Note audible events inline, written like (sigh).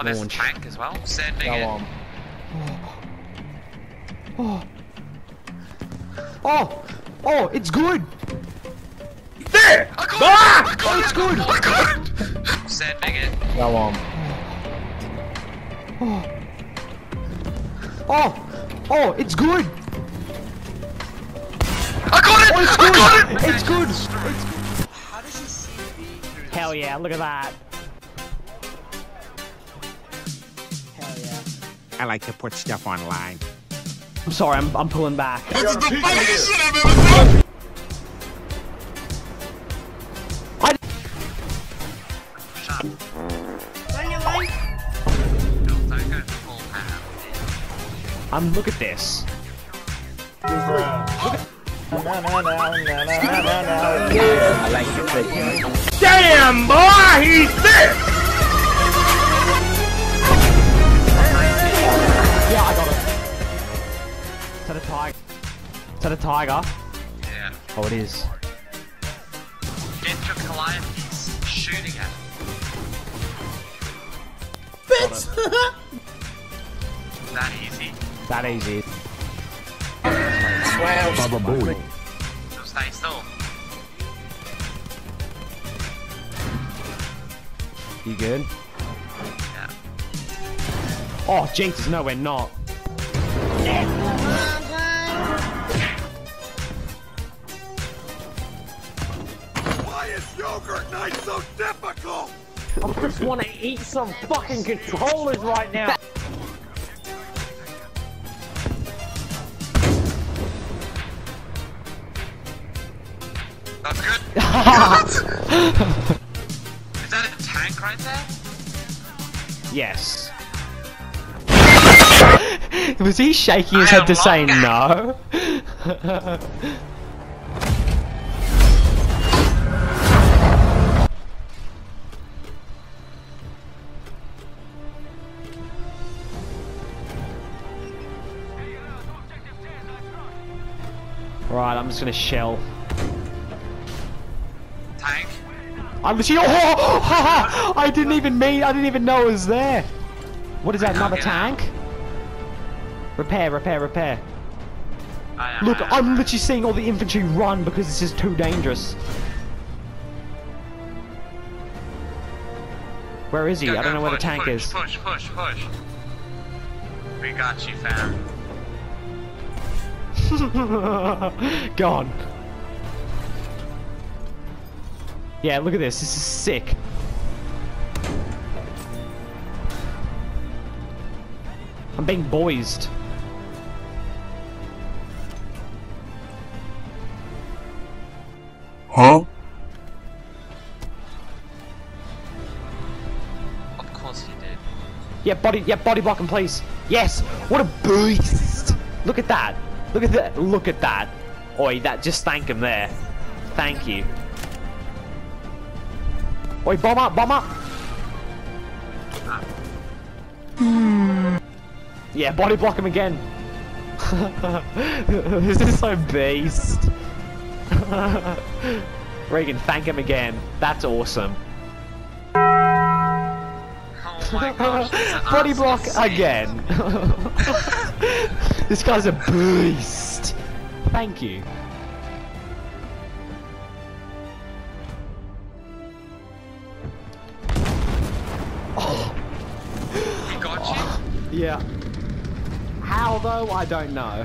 Oh, there's Launch. a tank as well. Sending Go it. on. Oh. Oh. Oh, it's good. There! I got Ah! it! I got Oh, it's good. I got it! Sending it. Go on. Oh. Oh. Oh, it's good. I got it! Oh, it's I good. got it! It's good. How does he see me? Hell yeah, look at that. I like to put stuff online. I'm sorry, I'm, I'm pulling back. This is the funniest shit I've ever seen! I- Shut up. On your line? Don't go. Um, look at this. Damn, boy, he's thick! That a tiger? Yeah. Oh, it is. Get your calliopes shooting at him. That easy. That easy. Baba Booey. So stay still. You good? Yeah. Oh, Jesus, no, we're not. Why yogurt night so difficult? I just want to eat some fucking controllers right now. That's good. (laughs) Is that a tank right there? yes. (laughs) Was he shaking his I head to say no? (laughs) right, I'm just gonna shell. Tank? I literally. Oh, (laughs) I didn't even mean. I didn't even know it was there. What is that? Another out. tank? Repair, repair, repair. I, Look, I- I'm literally seeing all the infantry run because this is too dangerous. Where is he? Go, I don't go, know where the tank push, is. Push, push, push. We got you, fam. (laughs) Gone. Yeah, look at this. This is sick. I'm being boised. Huh? Of course he did. Yeah, body, yeah, body blocking, please. Yes. What a beast. Look at that. Look at that. Look at that. Oi, that. Just thank him there. Thank you. Oi, bomb up, bomb up. Hmm. Yeah, body block him again. (laughs) this is so beast. (laughs) Regan, thank him again. That's awesome. Oh my gosh. (laughs) Body block again. This guy's a beast. Thank you. He got you? (gasps) Yeah. How though? I don't know.